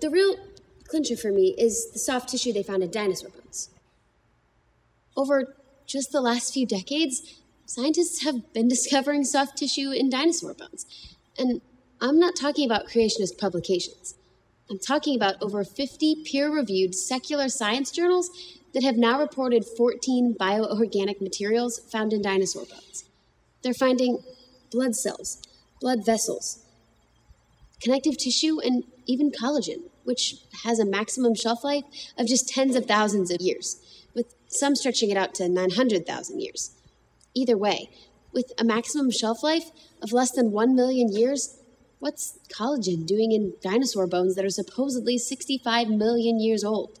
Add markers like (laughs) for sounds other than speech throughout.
The real clincher for me is the soft tissue they found in dinosaur bones. Over just the last few decades, scientists have been (laughs) discovering soft tissue in dinosaur bones. And I'm not talking about creationist publications. I'm talking about over 50 peer reviewed secular science journals that have now reported 14 bioorganic materials found in dinosaur bones. They're finding blood cells, blood vessels, connective tissue, and even collagen, which has a maximum shelf life of just tens of thousands of years, with some stretching it out to 900,000 years. Either way, with a maximum shelf life of less than 1 million years, what's collagen doing in dinosaur bones that are supposedly 65 million years old?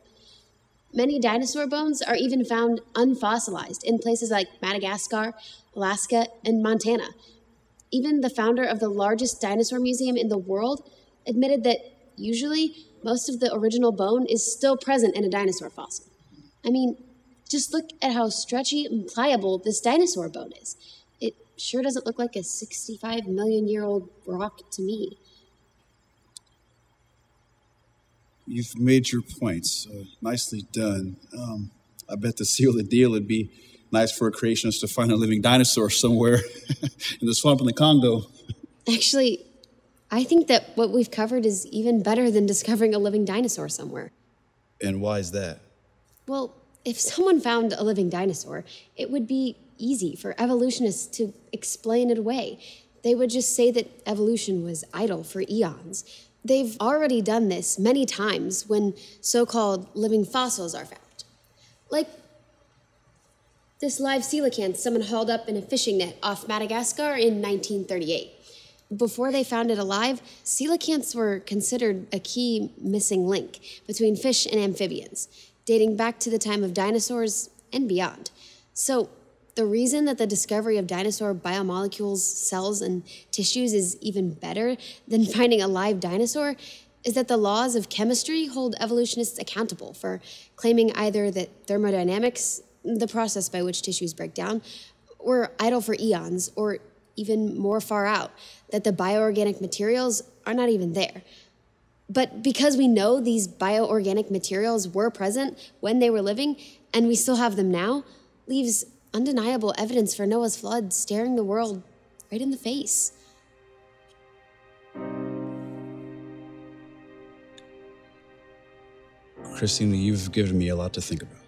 Many dinosaur bones are even found unfossilized in places like Madagascar, Alaska, and Montana. Even the founder of the largest dinosaur museum in the world admitted that usually most of the original bone is still present in a dinosaur fossil. I mean, just look at how stretchy and pliable this dinosaur bone is. It sure doesn't look like a 65 million year old rock to me. You've made your points. Uh, nicely done. Um, I bet to (laughs) seal the deal it'd be nice for a creationist to find a living dinosaur somewhere (laughs) in the swamp in the Congo. Actually, I think that what we've covered is even better than discovering a living dinosaur somewhere. And why is that? Well, if someone found a living dinosaur, it would be easy for evolutionists to explain it away. They would just say that evolution was idle for eons. They've already done this many times when so called living fossils are found. Like this live coelacanth someone hauled up in a fishing net off Madagascar in 1938. Before they found it alive, coelacanths were considered a key missing link between fish and amphibians, dating back to the time of dinosaurs and beyond. So, the reason that the discovery of dinosaur biomolecules, cells, and tissues is even better than (laughs) finding a live dinosaur is that the laws of chemistry hold evolutionists accountable for claiming either that thermodynamics, the process by which tissues break down, were idle for eons, or even more far out, that the bioorganic materials are not even there. But because we know these bioorganic materials were present when they were living, and we still have them now, leaves undeniable evidence for Noah's flood staring the world right in the face. Christina, you've given me a lot to think about.